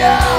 Yeah!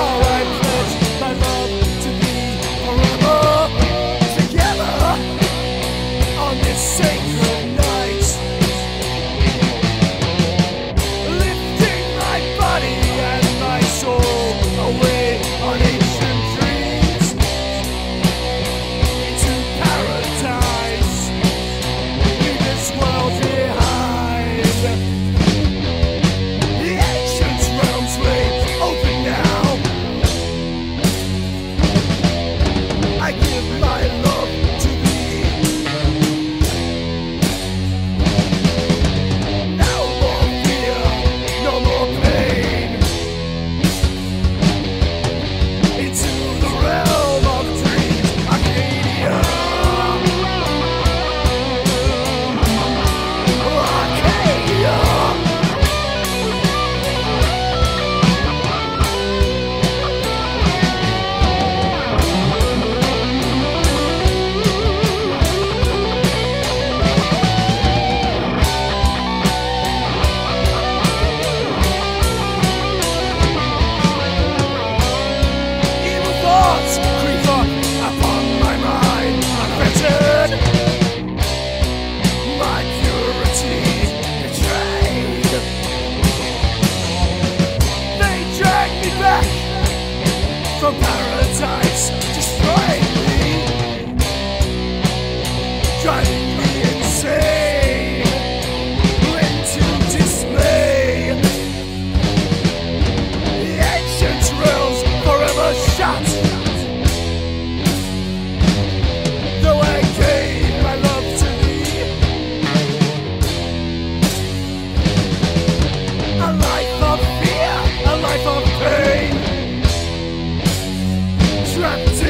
Trapped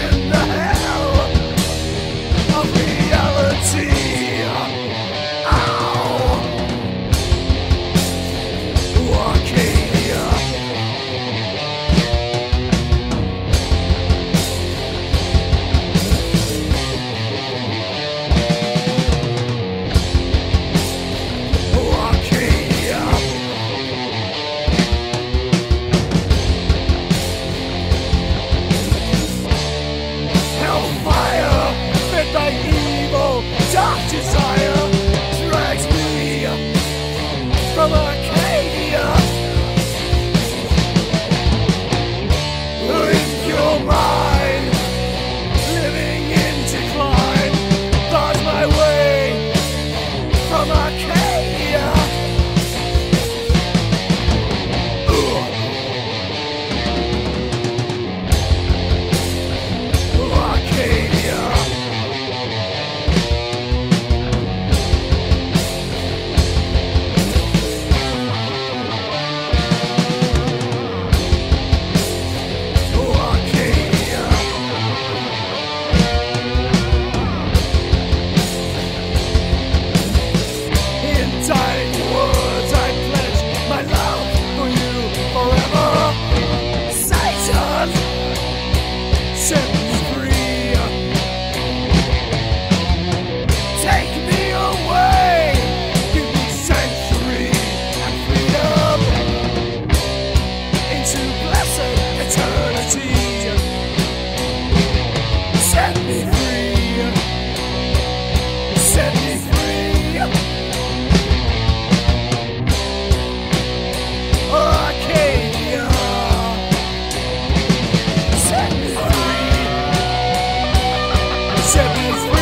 from these